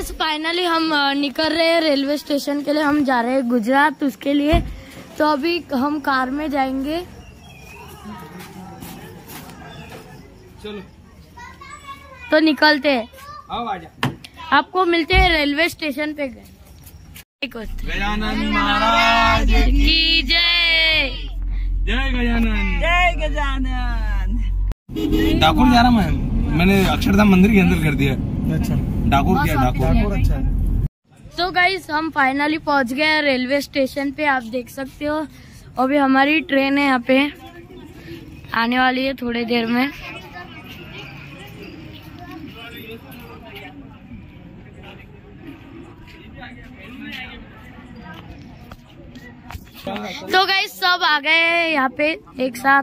Guys finally हम निकल रहे हैं रेलवे स्टेशन के लिए। हम जा रहे हैं गुजरात उसके लिए। तो अभी हम कार में जाएँगे। चलो। तो निकलते हैं। आजा आपको मिलते हैं रेलवे स्टेशन पे। गए गजानन महाराज की जय। जय गजानन। जय गजानन। जा रहा मैं। मैंने अक्षरधाम मंदिर के अंदर कर दिया। अच्छा। डाकोर किया डाकोर अच्छा है। तो गाइस हम फाइनली पहुँच गए हैं रेलवे स्टेशन पे आप देख सकते हो। अभी हमारी ट्रेन है यहाँ पे। आने वाली है थोड़ी देर में। तो गाइस सब आ गए हैं यहाँ पे एक साथ।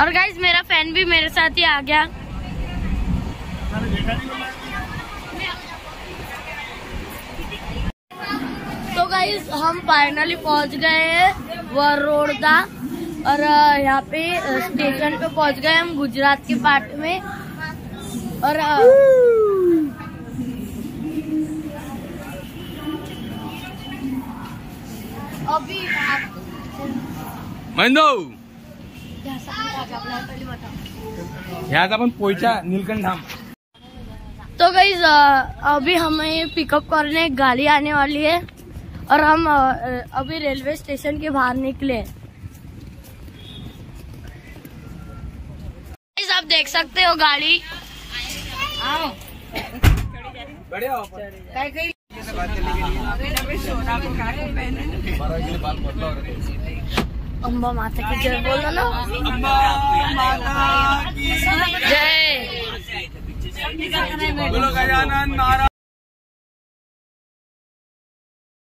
और गाइस मेरा फ़ैन भी मेरे साथ ही आ गया। तो गाइज़ हम फाइनली पहुँच गए हैं वरोड़ा और यहाँ पे स्टेशन पे पहुँच गए हम गुजरात के पार्ट में। और अभी यहाँ से पोयच्या नीलकंठ धाम। तो गई अभी हमें पिकअप करने गाड़ी आने वाली है और हम अभी रेलवे स्टेशन के बाहर निकले आप देख सकते हो गाड़ी। आओ। बढ़िया अम्बा माता की जय बोलो ना। जय। बोलो गजानन